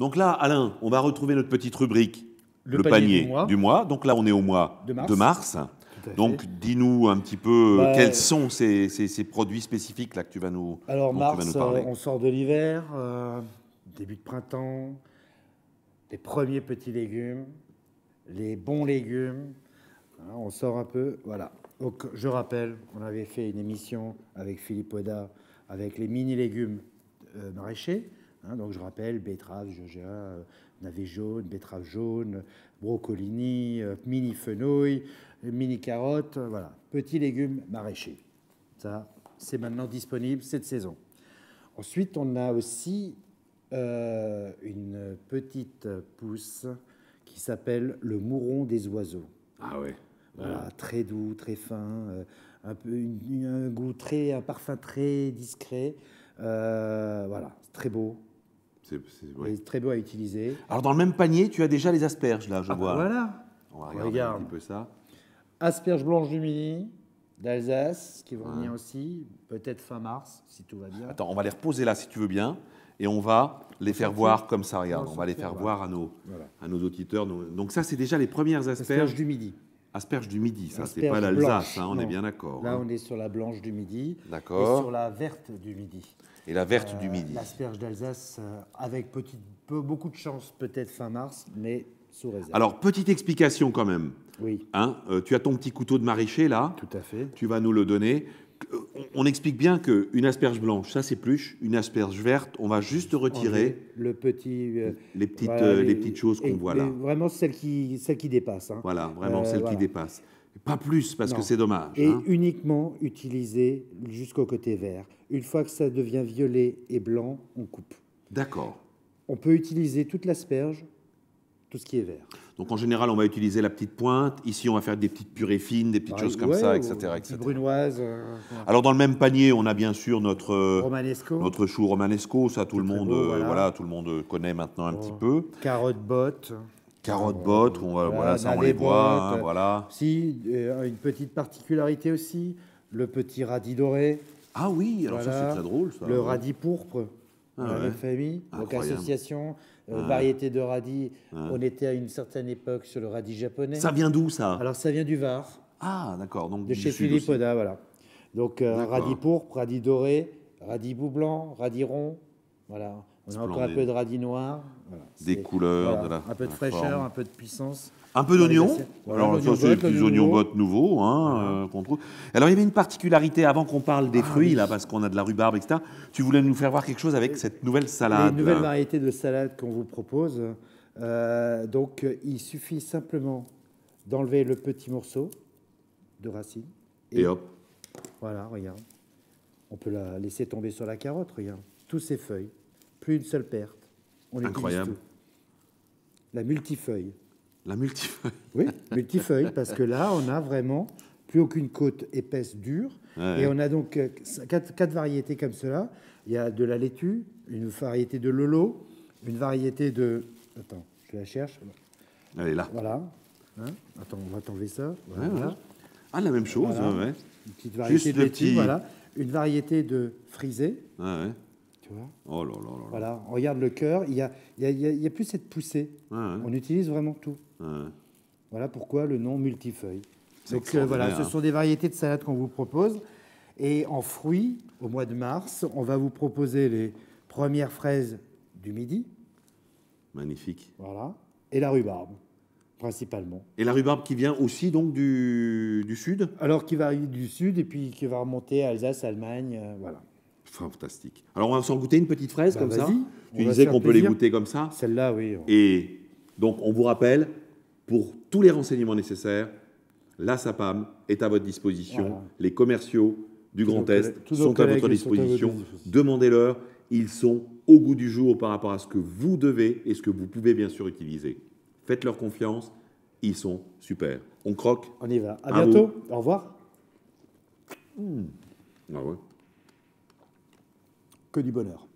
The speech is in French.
Donc là, Alain, on va retrouver notre petite rubrique, Le le, panier panier, du mois. Donc là, on est au mois De de mars. mars. Tout à Donc dis-nous un petit peu Bah, quels sont ces, ces- ces produits spécifiques là que tu vas nous, Alors mars, nous parler. euh, on sort de l'hiver, euh, début de printemps, les premiers petits légumes, les bons légumes. Hein, on sort un peu, voilà. Donc je rappelle, on avait fait une émission avec Philippe Oda avec les mini légumes euh, maraîchers. Hein, donc je rappelle betterave, jojoba, euh, navet jaune, betterave jaune, brocolini, euh, mini fenouil, mini carottes, euh, voilà, petits légumes maraîchers. Ça, c'est maintenant disponible cette saison. Ensuite, on a aussi euh, une petite pousse qui s'appelle le mouron des oiseaux. Ah ouais. Voilà, très doux, très fin, euh, un, peu, une- un goût très, un parfum très discret. Euh, voilà, très beau, C'est- très beau à utiliser. Alors dans le même panier, tu as déjà les asperges là, je Ah bah vois. voilà, On va regarder Regarde. un petit peu ça. asperges blanches du Midi, d'Alsace, qui vont venir aussi, peut-être fin mars, si tout va bien. Attends, on va les reposer là si tu veux bien, et on va les faire voir comme ça. Regarde, On on va les faire voir à nos, Voilà. à nos auditeurs. Donc ça, c'est déjà les premières Asperges asperges. du Midi. Asperges du midi, ça, c'est pas l'Alsace, hein, on est bien d'accord. Là, hein. on est sur la blanche du Midi. D'accord. Et sur la verte du Midi. Et la verte du midi. L'asperge d'Alsace, euh, avec petit, peu- beaucoup de chance, peut-être fin mars, mais sous réserve. Alors, petite explication quand même. oui, Hein, euh, tu as ton petit couteau de maraîcher là, tout à fait. tu vas nous le donner. On, explique bien qu'une asperge blanche, ça c'est pluche. Une asperge verte, on va juste retirer le petit. euh, les petites, voilà, les petites choses qu'on voit là. Vraiment celle qui, celle qui dépasse. hein. Voilà, vraiment Euh, celle voilà. qui dépasse. Pas plus, parce Non. que c'est dommage. Et hein. uniquement utilisée jusqu'au côté vert. Une fois que ça devient violet et blanc, on coupe. D'accord. On peut utiliser toute l'asperge, tout ce qui est vert. Donc en général, on va utiliser la petite pointe. Ici, on va faire des petites purées fines, des petites choses comme Ouais, ça, etc. etc. brunoise, euh, Alors dans le même panier, on a bien sûr notre, euh, romanesco, notre chou romanesco. Ça, tout le monde, beau, euh, voilà. voilà, tout le monde connaît maintenant un Oh. petit peu. carottes bottes. Carottes bottes, on va, Voilà, voilà, ça on les voit, hein, bottes. voilà. Si, euh, une petite particularité aussi, le petit radis doré, Ah oui, alors ça Voilà. c'est très drôle. Ça. le radis pourpre, Ah dans la ouais. famille, donc association, euh, variété de radis. On était à une certaine époque sur le radis japonais. Ça vient d'où ça? Alors ça vient du Var, Ah d'accord, donc de chez Philippe aussi. Oda, voilà. Donc euh, radis pourpre, radis doré, radis bout blanc, radis rond, voilà. On a encore un peu de radis noir. voilà. Des couleurs, voilà, de la- un peu de fraîcheur, forme. un peu de puissance. Un peu d'oignon. Voilà, Alors ça c'est l'oignon oignons bottes nouveaux hein, euh, qu'on trouve. Alors il y avait une particularité avant qu'on parle des Ah, fruits oui. là, parce qu'on a de la rhubarbe, etc. Tu voulais nous faire voir quelque chose avec cette nouvelle salade. Les nouvelles là. variétés de salade qu'on vous propose. euh, donc, euh, il suffit simplement d'enlever le petit morceau de racine. Et hop. Voilà, regarde. On peut la laisser tomber sur la carotte, regarde. Tous ces feuilles. Plus une seule perte. On Incroyable. tout. La multifeuille. La multifeuille. Oui, multifeuille, parce que là, on a vraiment plus aucune côte épaisse dure. Ouais. Et on a donc euh, quatre, quatre variétés comme cela. Il y a de la laitue, une variété de lolo, une variété de... Attends, je la cherche. Elle est là. Voilà. Hein? Attends, on va t'enlever ça. Ouais, Voilà. Ah la même chose, Voilà. ouais, ouais. Une petite variété Juste de laitue, petit- voilà. Une variété de frisée, Ouais, ouais. Tu vois. Oh là là là là. Voilà, on regarde le cœur, il n'y a, y a- il y a- il y a plus cette poussée. Ouais, ouais. On utilise vraiment tout. Ouais. Voilà pourquoi le nom multifeuille. Donc euh, voilà, ce sont des variétés de salade qu'on vous propose. Et en fruits, au mois de mars, on va vous proposer les premières fraises du midi, Magnifique. voilà, et la rhubarbe, principalement. Et la rhubarbe qui vient aussi donc du, du sud? Alors qui varie du sud et puis qui va remonter à Alsace, Allemagne, euh, voilà. Fantastique. Alors on va s'en goûter une petite fraise Bah, comme ça. Tu disais qu'on peut les goûter comme ça. Celle-là, oui. Et donc, on vous rappelle, pour tous les renseignements nécessaires, la SAPAM est à votre disposition. Voilà. Les commerciaux du Grand Est tous sont à votre sont à votre disposition. Demandez-leur. Ils sont au goût du jour par rapport à ce que vous devez et ce que vous pouvez bien sûr utiliser. Faites-leur confiance. Ils sont super. On croque. On y va. À À bientôt. Au revoir. Ah ouais. Que du bonheur.